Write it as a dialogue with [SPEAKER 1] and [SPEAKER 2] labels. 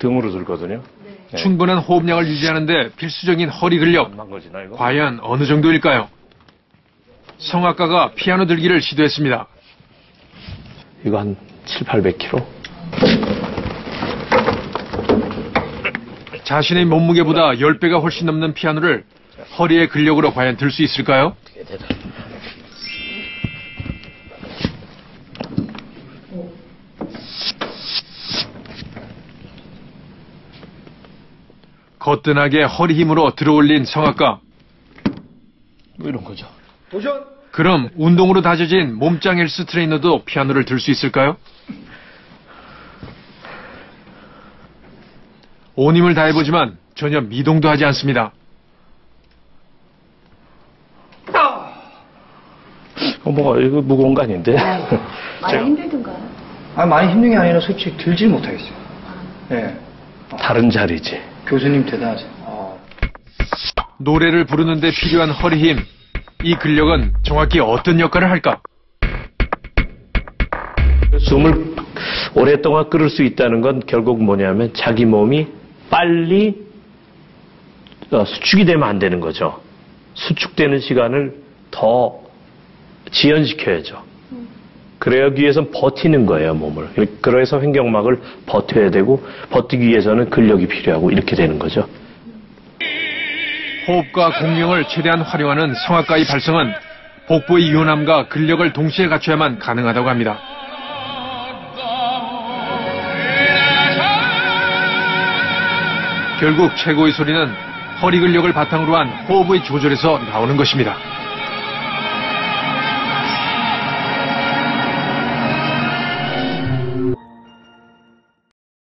[SPEAKER 1] 등으로 들거든요. 네.
[SPEAKER 2] 충분한 호흡량을 유지하는데 필수적인 허리 근력. 과연 어느 정도일까요? 성악가가 피아노 들기를 시도했습니다.
[SPEAKER 1] 이거 한 7, 800kg?
[SPEAKER 2] 자신의 몸무게보다 10배가 훨씬 넘는 피아노를 허리의 근력으로 과연 들 수 있을까요? 거뜬하게 허리 힘으로 들어올린 성악가.
[SPEAKER 1] 뭐 이런 거죠.
[SPEAKER 2] 그럼 운동으로 다져진 몸짱 헬스 트레이너도 피아노를 들 수 있을까요? 온 힘을 다해보지만 전혀 미동도 하지 않습니다.
[SPEAKER 1] 어, 뭐, 이거 무거운 거 아닌데?
[SPEAKER 3] 많이 힘들던가요?
[SPEAKER 4] 아, 많이 힘든 게 아니라 솔직히 들질 못하겠어요. 예.
[SPEAKER 1] 다른 자리지.
[SPEAKER 4] 교수님 대단하세요. 아.
[SPEAKER 2] 노래를 부르는데 필요한 허리 힘. 이 근력은 정확히 어떤 역할을 할까?
[SPEAKER 1] 숨을 오랫동안 끌을 수 있다는 건 결국 뭐냐면 자기 몸이 빨리 어, 수축이 되면 안 되는 거죠. 수축되는 시간을 더 지연시켜야죠. 그러기 위해서는 버티는 거예요, 몸을. 그래서 횡격막을 버텨야 되고, 버티기 위해서는 근력이 필요하고, 이렇게 되는 거죠.
[SPEAKER 2] 호흡과 공명을 최대한 활용하는 성악가의 발성은 복부의 유연함과 근력을 동시에 갖춰야만 가능하다고 합니다. 결국 최고의 소리는 허리 근력을 바탕으로 한 호흡의 조절에서 나오는 것입니다.